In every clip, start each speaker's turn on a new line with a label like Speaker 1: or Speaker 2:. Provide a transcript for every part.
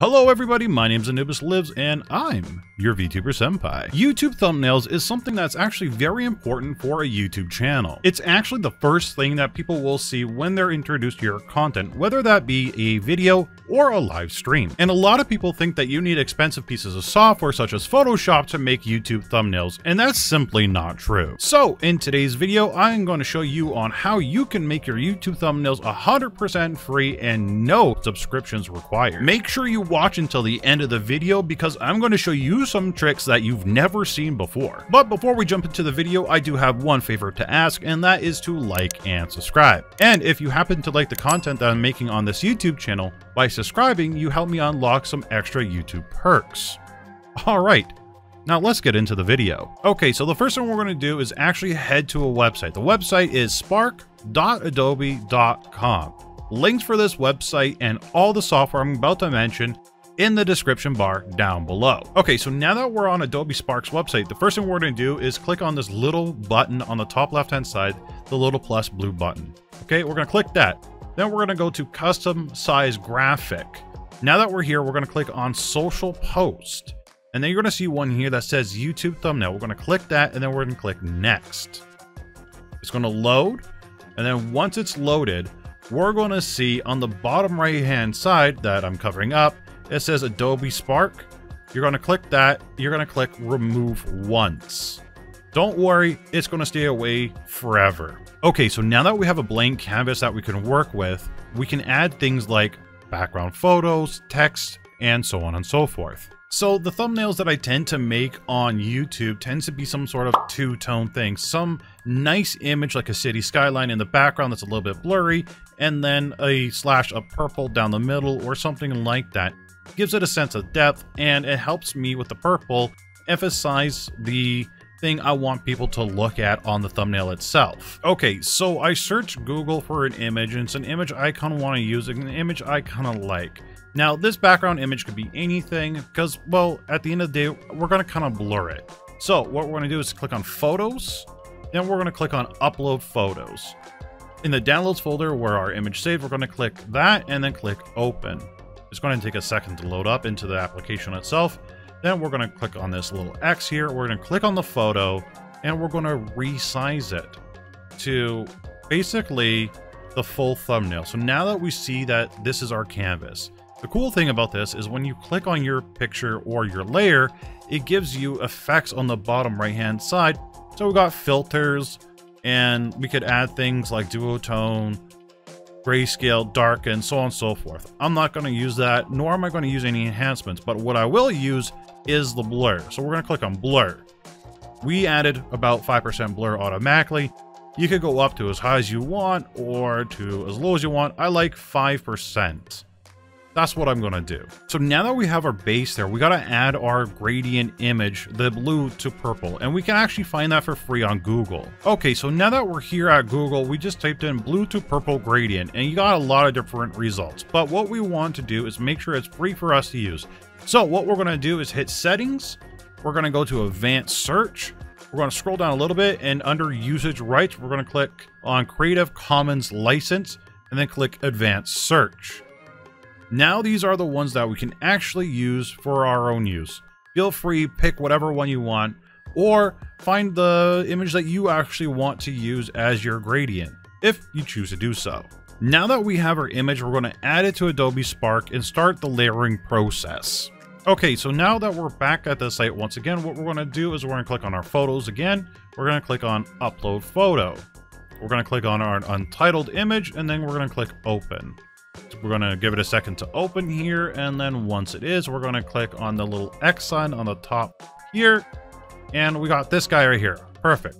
Speaker 1: Hello everybody, my name's Anubis Lives and I'm your VTuber Senpai. YouTube thumbnails is something that's actually very important for a YouTube channel. It's actually the first thing that people will see when they're introduced to your content, whether that be a video or a live stream. And a lot of people think that you need expensive pieces of software such as Photoshop to make YouTube thumbnails, and that's simply not true. So in today's video, I'm going to show you on how you can make your YouTube thumbnails 100% free and no subscriptions required. Make sure you watch until the end of the video because I'm going to show you some tricks that you've never seen before. But before we jump into the video, I do have one favor to ask, and that is to like and subscribe. And if you happen to like the content that I'm making on this YouTube channel, by subscribing, you help me unlock some extra YouTube perks. Alright, now let's get into the video. Okay, so the first thing we're going to do is actually head to a website. The website is spark.adobe.com. Links for this website and all the software I'm about to mention in the description bar down below. Okay, so now that we're on Adobe Spark's website, the first thing we're going to do is click on this little button on the top left hand side, the little plus blue button. Okay, we're going to click that. Then we're going to go to custom size graphic. Now that we're here, we're going to click on social post. And then you're going to see one here that says YouTube thumbnail. We're going to click that and then we're going to click next. It's going to load. And then once it's loaded, we're going to see on the bottom right hand side that I'm covering up, it says Adobe Spark. You're going to click that. You're going to click remove once. Don't worry, it's going to stay away forever. Okay, so now that we have a blank canvas that we can work with, we can add things like background photos, text, and so on and so forth. So the thumbnails that I tend to make on YouTube tends to be some sort of two-tone thing. Some nice image like a city skyline in the background that's a little bit blurry, and then a slash of purple down the middle or something like that. Gives it a sense of depth, and it helps me with the purple emphasize the thing I want people to look at on the thumbnail itself. Okay, so I searched Google for an image, and it's an image I kind of want to use, an image I kind of like. Now, this background image could be anything, because, well, at the end of the day, we're going to kind of blur it. So, what we're going to do is click on Photos, then we're going to click on Upload Photos. In the Downloads folder where our image saved, we're going to click that, and then click Open. It's going to take a second to load up into the application itself. Then we're going to click on this little X here. We're going to click on the photo, and we're going to resize it to basically the full thumbnail. So now that we see that this is our canvas, the cool thing about this is when you click on your picture or your layer, it gives you effects on the bottom right hand side. So we got filters and we could add things like duotone, grayscale, darken, so on and so forth. I'm not going to use that, nor am I going to use any enhancements, but what I will use is the blur. So we're going to click on blur. We added about 5% blur automatically. You could go up to as high as you want or to as low as you want. I like 5%. That's what I'm to do. So now that we have our base there, we got to add our gradient image, the blue to purple, and we can actually find that for free on Google. Okay, so now that we're here at Google, we just typed in blue to purple gradient, and you got a lot of different results. But what we want to do is make sure it's free for us to use. So what we're to do is hit settings. We're to go to advanced search. We're going to scroll down a little bit and under usage rights, we're going to click on Creative Commons license and then click advanced search. Now these are the ones that we can actually use for our own use. Feel free, pick whatever one you want, or find the image that you actually want to use as your gradient, if you choose to do so. Now that we have our image, we're going to add it to Adobe Spark and start the layering process. Okay, so now that we're back at the site once again, what we're going to do is we're going to click on our photos again. We're going to click on upload photo. We're going to click on our untitled image and then we're going to click open. We're going to give it a second to open here and then once it is, we're going to click on the little X sign on the top here. And we got this guy right here. Perfect.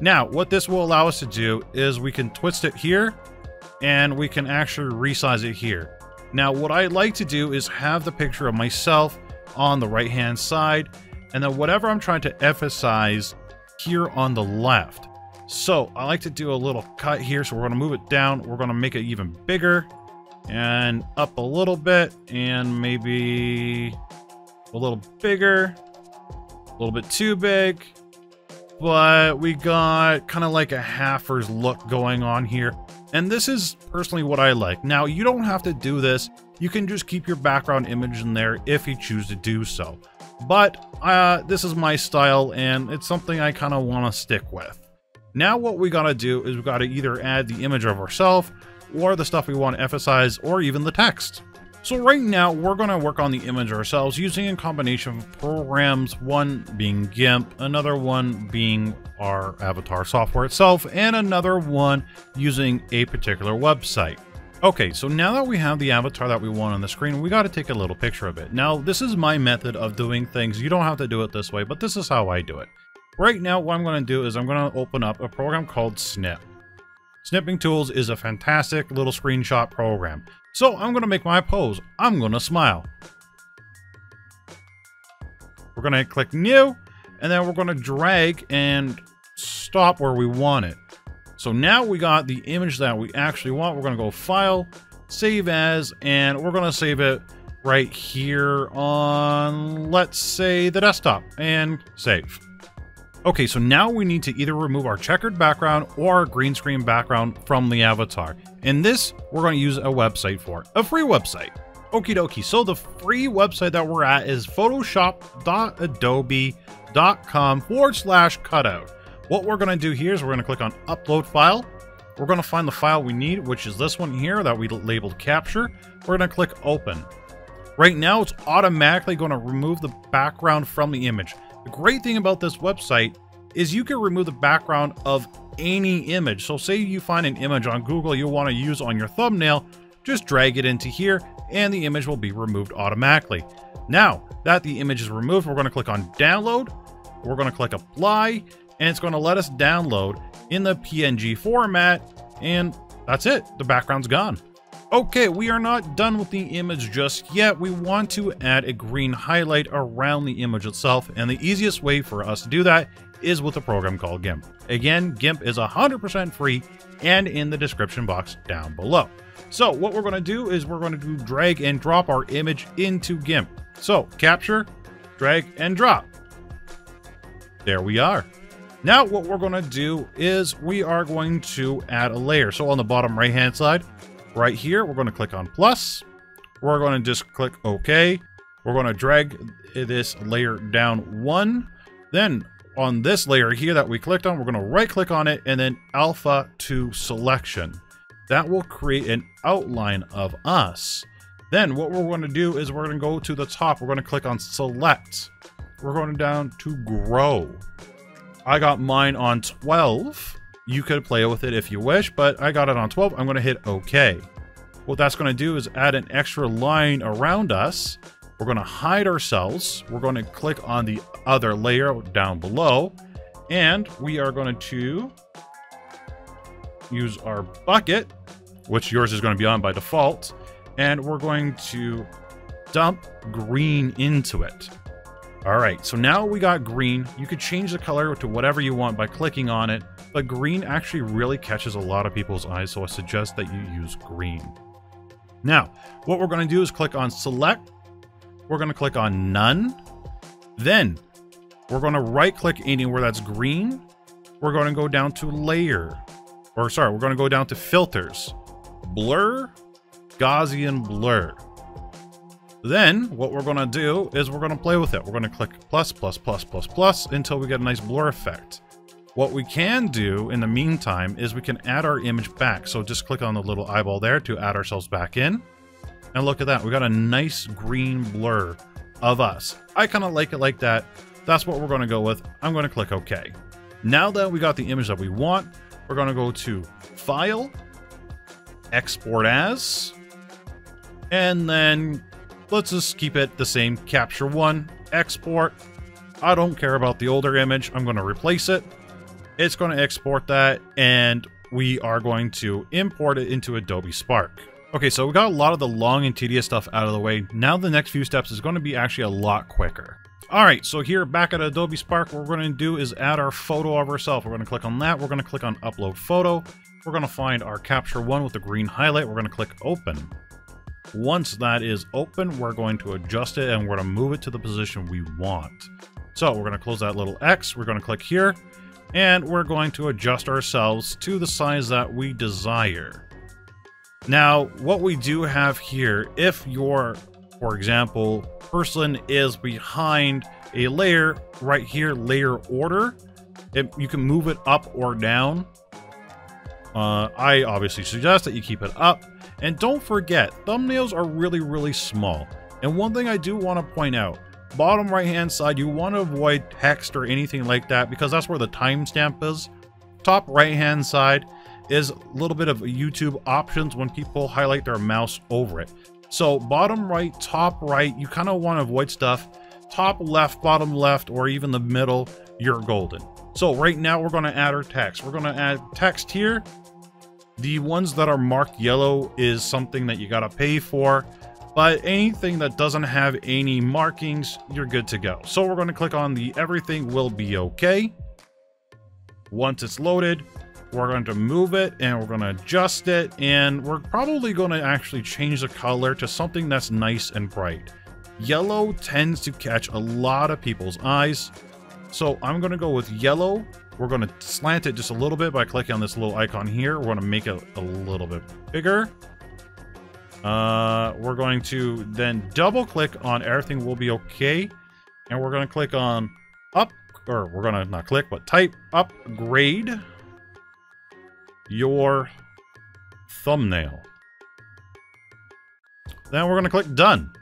Speaker 1: Now, what this will allow us to do is we can twist it here and we can actually resize it here. Now, what I like to do is have the picture of myself on the right hand side and then whatever I'm trying to emphasize here on the left. So I like to do a little cut here. So we're going to move it down. We're going to make it even bigger and up a little bit and maybe a little bigger, a little bit too big. But we got kind of like a halfers look going on here. And this is personally what I like. Now, you don't have to do this you can just keep your background image in there if you choose to do so. But uh, this is my style and it's something I kind of want to stick with. Now what we gotta do is we gotta either add the image of ourselves or the stuff we want to emphasize or even the text. So right now, we're going to work on the image ourselves using a combination of programs, one being GIMP, another one being our avatar software itself, and another one using a particular website. Okay, so now that we have the avatar that we want on the screen, we got to take a little picture of it. Now, this is my method of doing things. You don't have to do it this way, but this is how I do it. Right now, what I'm going to do is I'm going to open up a program called Snip. Snipping Tools is a fantastic little screenshot program. So I'm going to make my pose. I'm going to smile. We're going to click New, and then we're going to drag and stop where we want it. So now we got the image that we actually want. We're going to go File, Save As, and we're going to save it right here on, let's say, the desktop, and save. Okay, so now we need to either remove our checkered background or our green screen background from the avatar. And this, we're going to use a website for, a free website. Okie dokie, so the free website that we're at is photoshop.adobe.com forward slash cutout. What we're going to do here is we're going to click on upload file. We're going to find the file we need, which is this one here that we labeled capture. We're going to click open. Right now, it's automatically going to remove the background from the image. The great thing about this website is you can remove the background of any image. So say you find an image on Google you want to use on your thumbnail, just drag it into here and the image will be removed automatically. Now that the image is removed, we're going to click on download. We're going to click apply and it's going to let us download in the PNG format and that's it. The background's gone. Okay, we are not done with the image just yet. We want to add a green highlight around the image itself, and the easiest way for us to do that is with a program called GIMP. Again, GIMP is 100% free and in the description box down below. So what we're going to do is we're going to drag and drop our image into GIMP. So capture, drag, and drop. There we are. Now what we're going to do is we are going to add a layer. So on the bottom right hand side, right here, we're going to click on plus. We're going to just click OK. We're going to drag this layer down one. Then on this layer here that we clicked on, we're going to right click on it and then alpha to selection. That will create an outline of us. Then what we're going to do is we're going to go to the top. We're going to click on select. We're going down to grow. I got mine on 12. You could play with it if you wish, but I got it on 12. I'm going to hit OK. What that's going to do is add an extra line around us. We're going to hide ourselves. We're going to click on the other layer down below. And we are going to use our bucket, which yours is going to be on by default. And we're going to dump green into it. All right, so now we got green. You could change the color to whatever you want by clicking on it, but green actually really catches a lot of people's eyes, so I suggest that you use green. Now, what we're going to do is click on select. We're going to click on none. Then we're going to right click anywhere that's green. We're going to go down to layer, or sorry, we're going to go down to filters, blur, Gaussian blur. Then what we're going to do is we're going to play with it. We're going to click plus, plus, plus, plus, plus until we get a nice blur effect. What we can do in the meantime is we can add our image back. So just click on the little eyeball there to add ourselves back in. And look at that. We got a nice green blur of us. I kind of like it like that. That's what we're going to go with. I'm going to click OK. Now that we got the image that we want, we're going to go to File, Export As, and then Let's just keep it the same. Capture one, export. I don't care about the older image. I'm going to replace it. It's going to export that, and we are going to import it into Adobe Spark. Okay, so we got a lot of the long and tedious stuff out of the way. Now the next few steps is going to be actually a lot quicker. Alright, so here back at Adobe Spark, what we're going to do is add our photo of ourselves. We're going to click on that. We're going to click on Upload Photo. We're going to find our Capture One with the green highlight. We're going to click Open. Once that is open, we're going to adjust it and we're going to move it to the position we want. So we're going to close that little X, we're going to click here, and we're going to adjust ourselves to the size that we desire. Now, what we do have here, if your, for example, person is behind a layer right here, layer order, it, you can move it up or down. Uh, I obviously suggest that you keep it up. And don't forget, thumbnails are really, really small. And one thing I do want to point out, bottom right hand side, you want to avoid text or anything like that because that's where the timestamp is. Top right hand side is a little bit of YouTube options when people highlight their mouse over it. So bottom right, top right, you kind of want to avoid stuff. Top left, bottom left, or even the middle, you're golden. So right now we're going to add our text. We're going to add text here. The ones that are marked yellow is something that you got to pay for. But anything that doesn't have any markings, you're good to go. So we're going to click on the everything will be okay. Once it's loaded, we're going to move it and we're going to adjust it. And we're probably going to actually change the color to something that's nice and bright. Yellow tends to catch a lot of people's eyes. So I'm going to go with yellow. We're going to slant it just a little bit by clicking on this little icon here. We're going to make it a little bit bigger. Uh, we're going to then double click on everything will be okay. And we're going to click on up, or we're going to not click, but type upgrade your thumbnail. Then we're going to click done.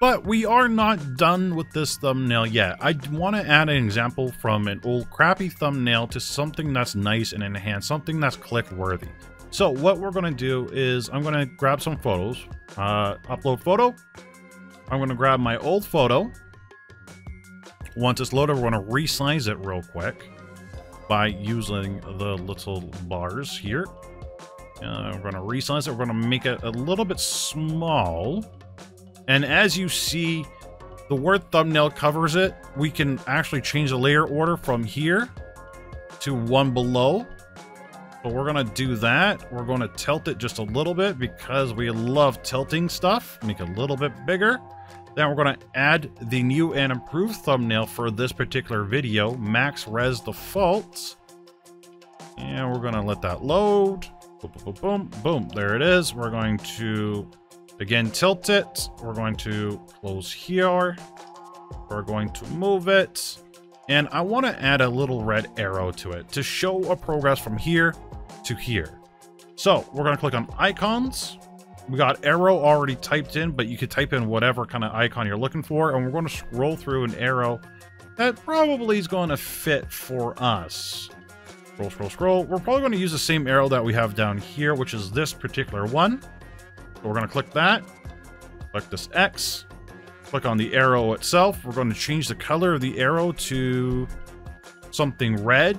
Speaker 1: But we are not done with this thumbnail yet. I want to add an example from an old crappy thumbnail to something that's nice and enhanced, something that's click worthy. So what we're going to do is I'm going to grab some photos, uh, upload photo. I'm going to grab my old photo. Once it's loaded, we're going to resize it real quick by using the little bars here. Uh, we're going to resize it. We're going to make it a little bit small. And as you see, the word thumbnail covers it. We can actually change the layer order from here to one below. But we're going to do that. We're going to tilt it just a little bit because we love tilting stuff. Make it a little bit bigger. Then we're going to add the new and improved thumbnail for this particular video, Max Res Default. And we're going to let that load. Boom, boom, boom, boom, boom. There it is. We're going to, again, tilt it. We're going to close here. We're going to move it. And I want to add a little red arrow to it to show a progress from here to here. So we're going to click on icons. We got arrow already typed in, but you could type in whatever kind of icon you're looking for. And we're going to scroll through an arrow that probably is going to fit for us. Scroll, scroll, scroll. We're probably going to use the same arrow that we have down here, which is this particular one. So we're going to click that. Click this X. Click on the arrow itself. We're going to change the color of the arrow to something red.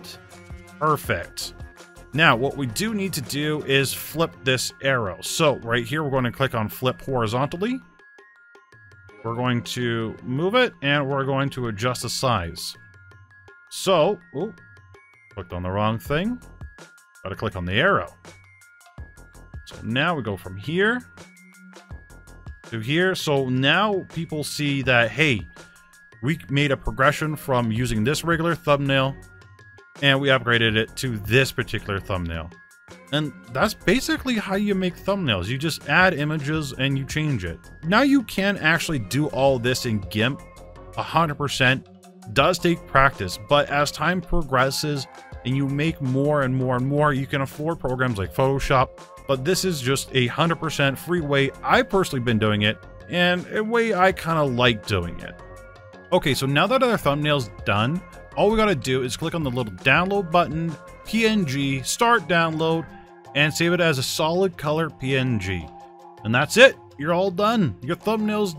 Speaker 1: Perfect. Now, what we do need to do is flip this arrow. So right here, we're going to click on flip horizontally. We're going to move it and we're going to adjust the size. So, oh, clicked on the wrong thing. Got to click on the arrow. So now we go from here to here. So now people see that, hey, we made a progression from using this regular thumbnail and we upgraded it to this particular thumbnail. And that's basically how you make thumbnails. You just add images and you change it. Now you can actually do all this in GIMP 100%. Does take practice, but as time progresses and you make more and more and more, you can afford programs like Photoshop. But this is just a 100% free way I've personally been doing it and a way I kind of like doing it. Okay, so now that our thumbnail's done, all we gotta do is click on the little download button, PNG, start download, and save it as a solid color PNG. And that's it. You're all done. Your thumbnail's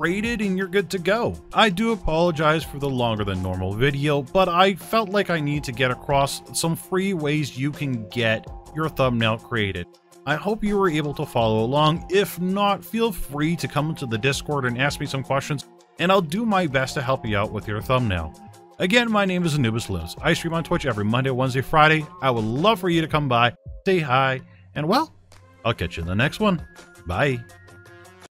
Speaker 1: created and you're good to go. I do apologize for the longer than normal video, but I felt like I need to get across some free ways you can get your thumbnail created. I hope you were able to follow along. If not, feel free to come into the Discord and ask me some questions, and I'll do my best to help you out with your thumbnail. Again, my name is Anubis Lives. I stream on Twitch every Monday, Wednesday, Friday. I would love for you to come by, say hi, and well, I'll catch you in the next one. Bye.